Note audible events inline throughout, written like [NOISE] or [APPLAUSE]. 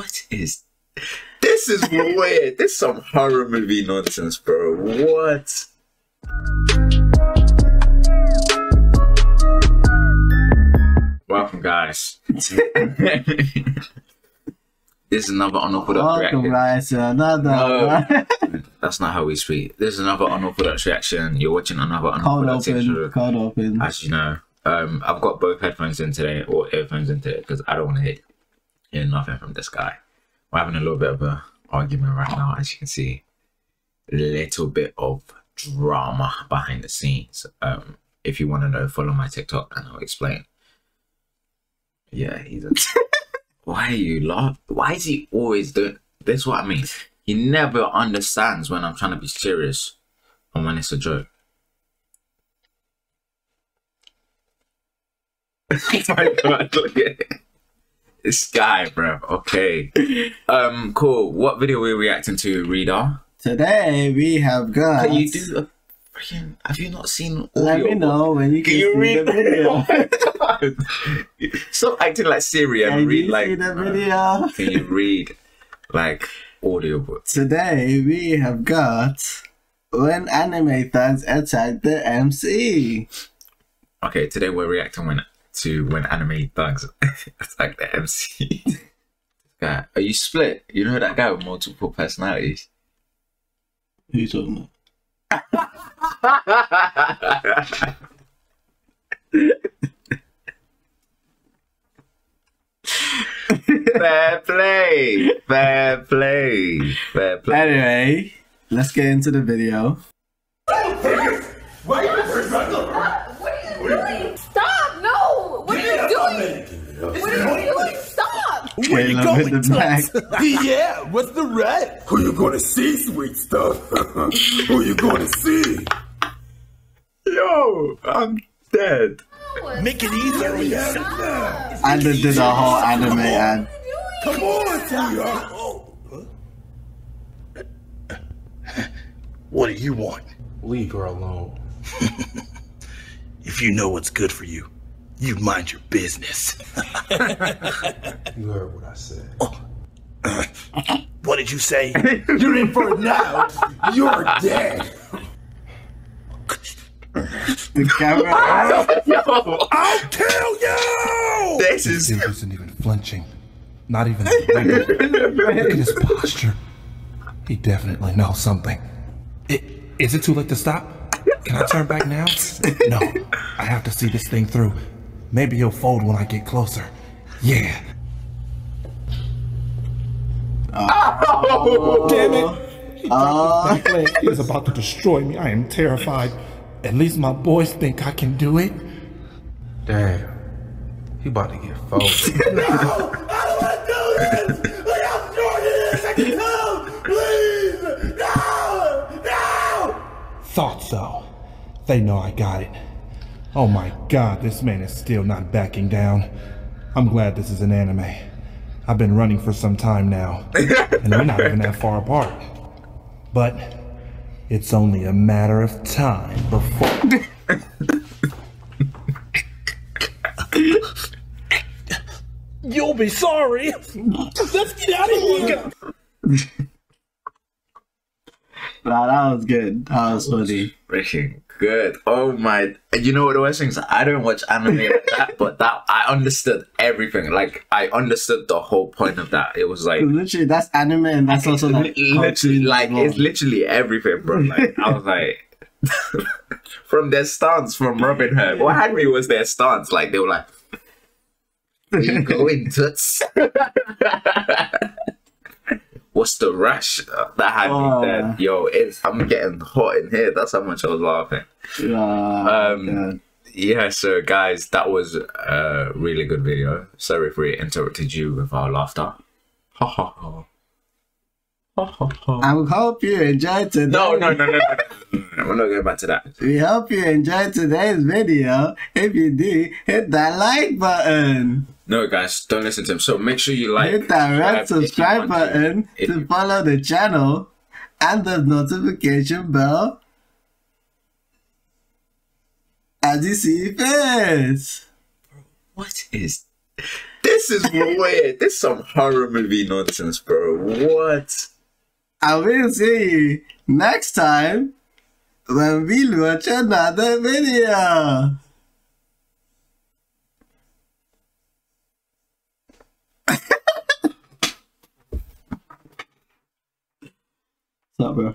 What is this? Is [LAUGHS] weird. this is some horror movie nonsense, bro. What? Welcome, guys. [LAUGHS] this is another unorthodox Welcome, reaction. guys, another No. [LAUGHS] That's not how we speak. This is another unorthodox reaction. You're watching another cold unorthodox open, reaction. cold open. As you know, um, I've got both headphones in today or earphones in today because I don't want to hear, hear nothing from this guy. We're having a little bit of a argument right now, as you can see. A little bit of drama behind the scenes. Um, if you want to know, follow my TikTok and I'll explain. Yeah, he's a. [LAUGHS] Why are you laugh? Why is he always doing? This is what I mean. He never understands when I'm trying to be serious and when it's a joke. my god, look at it. This guy, bro. Okay. Um, cool. What video are we reacting to, Reader? Today we have got. Can you do a freaking have you not seen Let me know when you can, Can you see read the video. [LAUGHS] Stop acting like Siri and Can read you like see the video? Can you read like audiobooks? Today we have got when anime fans attack the MC. Okay, today we're reacting when to when anime thugs [LAUGHS] attack the MC. guy, are you split? You know that guy with multiple personalities? Who you talking about? fair play, fair play, fair play. Anyway, let's get into the video. What are you doing? Stop! No! What doing? What are you doing? Stop! Where you going, with the back. [LAUGHS] yeah, what's the rat? Who you gonna see, sweet stuff? [LAUGHS] Who you gonna see? Yo, I'm dead. Make it easy on yourself. And they did a whole anime ad. Come on, sweetheart. What do you want? Leave her alone. [LAUGHS] If you know what's good for you, you mind your business. You heard what I said. Oh. [CLEARS THROAT] What did you say? You're in for it now. You're dead. The camera. [LAUGHS] I'll kill you! This This is dude isn't even flinching. Not even. [LAUGHS] Look at his posture. He definitely knows something. I- Is it too late to stop? Can I turn back now? [LAUGHS] No. I have to see this thing through. Maybe he'll fold when I get closer. Yeah. Oh Damn it! Uh. He dropped his back leg. He is about to destroy me. I am terrified. At least my boys think I can do it. Damn. He about to get folded. [LAUGHS] no! I don't want to do this! Look how short it is! I can come! Please! No! No! Thought so. They know I got it. Oh my god, this man is still not backing down. I'm glad this is an anime. I've been running for some time now, [LAUGHS] and we're not even that far apart. But it's only a matter of time before. [LAUGHS] You'll be sorry. Let's get out of here. Nah, that was good. That was funny. freaking good. Oh my! You know what the worst thing is? I don't watch anime like [LAUGHS] that, but that I understood everything. Like I understood the whole point of that. It was like Literally, that's anime and that's also like literally, like it's literally everything, bro. Like I was like, [LAUGHS] from their stance, from Robin Hood. What well, Henry was their stance. Like they were like, "We [LAUGHS] going toots." What's the rush uh, that had Oh. me? Yo, it's I'm getting hot in here. That's how much I was laughing. Ah, Um, God. Yeah, so guys, that was a really good video. Sorry if we interrupted you with our laughter. Ha ha ha. I hope you enjoyed today. No, no, no, no, no, no, no, no. [LAUGHS] We're not going back to that. We hope you enjoyed today's video. If you did, hit that like button. No, guys, don't listen to him. So make sure you like, hit that red subscribe want to. button to follow the channel and the notification bell as you see fit. What is This is weird. This is some horror movie nonsense, bro. What? I will see you next time when we watch another video. Up, bro?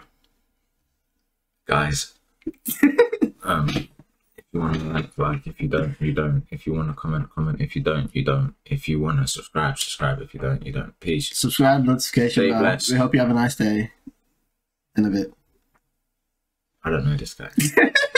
Guys. [LAUGHS] um if you want to like, like. If you don't, you don't. If you want to comment, comment. If you don't, you don't. If you want to subscribe, subscribe. If you don't, you don't. Peace. Subscribe, notification Stay bell. blessed. We hope you have a nice day. In a bit. I don't know this guy. [LAUGHS]